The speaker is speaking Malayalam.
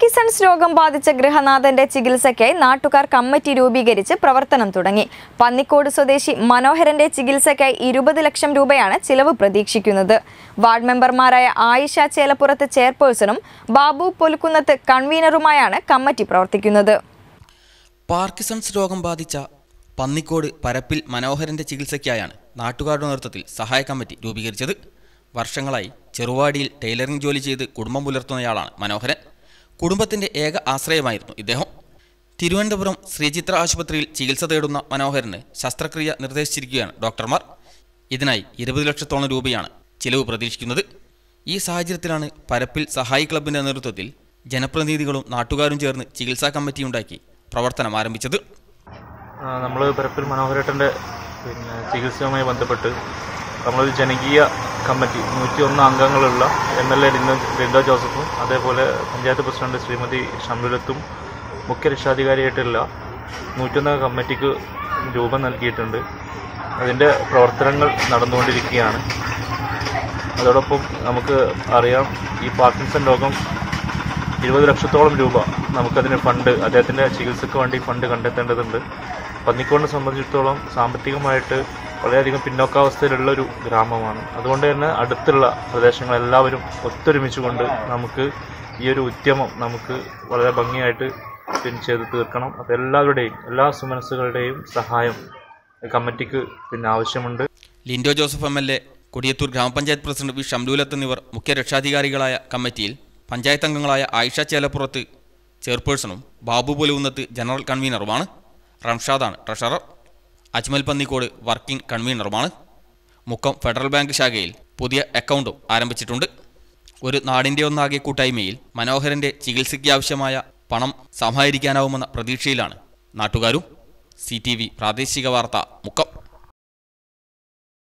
പാർക്കിസൺസ് രോഗം ബാധിച്ച ഗൃഹനാഥന്റെ ചികിത്സയ്ക്കായി നാട്ടുകാർ കമ്മിറ്റി രൂപീകരിച്ച് പ്രവർത്തനം തുടങ്ങി. പന്നിക്കോട് സ്വദേശി മനോഹരന്റെ ചികിത്സയ്ക്കായി ഇരുപത് ലക്ഷം രൂപയാണ് ചിലവ് പ്രതീക്ഷിക്കുന്നത്. വാർഡ് മെമ്പർമാരായ ആയിഷ ചേലപ്പുറത്ത് ചെയർപേഴ്സണും ബാബു പൊലുക്കുന്നത്ത് കൺവീനറുമായാണ് കമ്മിറ്റി പ്രവർത്തിക്കുന്നത്. പാർക്കിസൺസ് രോഗം ബാധിച്ച പന്നിക്കോട് പരപ്പിൽ മനോഹരന്റെ ചികിത്സയ്ക്കായാണ് നാട്ടുകാരുടെ നേതൃത്വത്തിൽ സഹായ കമ്മിറ്റി രൂപീകരിച്ചത്. വർഷങ്ങളായി ചെറുവാടിയിൽ ടൈലറിംഗ് ജോലി ചെയ്ത് കുടുംബം പുലർത്തുന്നയാളാണ് മനോഹരൻ. കുടുംബത്തിന്റെ ഏക ആശ്രയമായിരുന്നു ഇദ്ദേഹം. തിരുവനന്തപുരം ശ്രീചിത്ര ആശുപത്രിയിൽ ചികിത്സ തേടുന്ന മനോഹരന് ശസ്ത്രക്രിയ നിർദ്ദേശിച്ചിരിക്കുകയാണ് ഡോക്ടർമാർ. ഇതിനായി ഇരുപത് ലക്ഷത്തോളം രൂപയാണ് ചിലവ് പ്രതീക്ഷിക്കുന്നത്. ഈ സാഹചര്യത്തിലാണ് പരപ്പിൽ സഹായി ക്ലബിന്റെ നേതൃത്വത്തിൽ ജനപ്രതിനിധികളും നാട്ടുകാരും ചേർന്ന് ചികിത്സാ കമ്മിറ്റി ഉണ്ടാക്കി പ്രവർത്തനം ആരംഭിച്ചത്. നമ്മൾ പരപ്പിൽ മനോഹരേട്ടന്റെ പിന്നെ ചികിത്സയുമായി ബന്ധപ്പെട്ട് നമ്മളൊരു ജനകീയ കമ്മിറ്റി. നൂറ്റി ഒന്ന് അംഗങ്ങളുള്ള M L A Lindo Lindo ജോസഫും അതേപോലെ പഞ്ചായത്ത് പ്രസിഡന്റ് ശ്രീമതി ഷംലുലത്തും മുഖ്യ രക്ഷാധികാരിയായിട്ടുള്ള നൂറ്റൊന്ന് കമ്മിറ്റിക്ക് രൂപം നൽകിയിട്ടുണ്ട്. അതിന്റെ പ്രവർത്തനങ്ങൾ നടന്നുകൊണ്ടിരിക്കുകയാണ്. അതോടൊപ്പം നമുക്ക് അറിയാം ഈ പാർക്കിൻസൺ രോഗം ഇരുപത് ലക്ഷത്തോളം രൂപ നമുക്കതിന് ഫണ്ട് അദ്ദേഹത്തിന്റെ ചികിത്സയ്ക്ക് വേണ്ടി ഫണ്ട് കണ്ടെത്തേണ്ടതുണ്ട്. പന്നിക്കോടിനെ സംബന്ധിച്ചിടത്തോളം സാമ്പത്തികമായിട്ട് വളരെയധികം പിന്നോക്കാവസ്ഥയിലുള്ള ഒരു ഗ്രാമമാണ്. അതുകൊണ്ട് തന്നെ അടുത്തുള്ള പ്രദേശങ്ങളെല്ലാവരും ഒത്തൊരുമിച്ചുകൊണ്ട് നമുക്ക് ഈ ഒരു ഉദ്യമം നമുക്ക് വളരെ ഭംഗിയായിട്ട് പിന്നെ ചെയ്ത് തീർക്കണം. അപ്പോൾ എല്ലാവരുടെയും എല്ലാ സുമനസ്സുകളുടെയും സഹായം കമ്മിറ്റിക്ക് പിന്നെ ആവശ്യമുണ്ട്. Linto Joseph M L A Kodiyathur ഗ്രാമപഞ്ചായത്ത് പ്രസിഡന്റ് വി ഷംലൂലത്ത് എന്നിവർ മുഖ്യ രക്ഷാധികാരികളായ കമ്മിറ്റിയിൽ പഞ്ചായത്ത് അംഗങ്ങളായ ആയിഷ ചേലപ്പുറത്ത് ചെയർപേഴ്സണും ബാബു പൊലുവുന്നത്ത് ജനറൽ കൺവീനറുമാണ്. റംഷാദാണ് ട്രഷറർ. അജ്മൽ പന്നിക്കോട് വർക്കിംഗ് കൺവീനറുമാണ്. മുക്കം ഫെഡറൽ ബാങ്ക് ശാഖയിൽ പുതിയ അക്കൗണ്ടും ആരംഭിച്ചിട്ടുണ്ട്. ഒരു നാടിന്റെ ഒന്നാകെ കൂട്ടായ്മയിൽ മനോഹരന്റെ ചികിത്സയ്ക്ക് ആവശ്യമായ പണം സമാഹരിക്കാനാവുമെന്ന പ്രതീക്ഷയിലാണ് നാട്ടുകാരും. സി പ്രാദേശിക വാർത്ത മുക്കം.